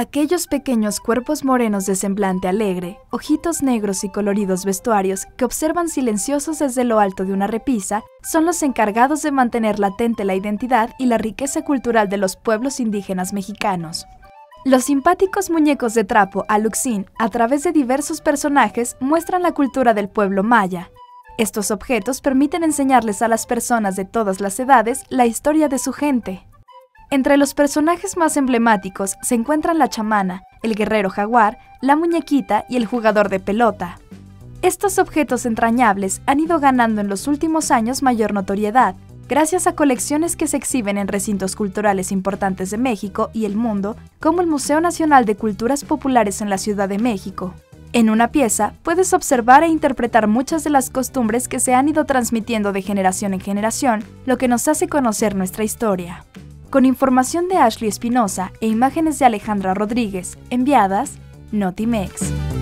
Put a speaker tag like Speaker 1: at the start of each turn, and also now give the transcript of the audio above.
Speaker 1: Aquellos pequeños cuerpos morenos de semblante alegre, ojitos negros y coloridos vestuarios que observan silenciosos desde lo alto de una repisa, son los encargados de mantener latente la identidad y la riqueza cultural de los pueblos indígenas mexicanos. Los simpáticos muñecos de trapo Aluxin, a través de diversos personajes, muestran la cultura del pueblo maya. Estos objetos permiten enseñarles a las personas de todas las edades la historia de su gente. Entre los personajes más emblemáticos se encuentran la chamana, el guerrero jaguar, la muñequita y el jugador de pelota. Estos objetos entrañables han ido ganando en los últimos años mayor notoriedad, gracias a colecciones que se exhiben en recintos culturales importantes de México y el mundo, como el Museo Nacional de Culturas Populares en la Ciudad de México. En una pieza puedes observar e interpretar muchas de las costumbres que se han ido transmitiendo de generación en generación, lo que nos hace conocer nuestra historia con información de Ashley Espinosa e imágenes de Alejandra Rodríguez, enviadas Notimex.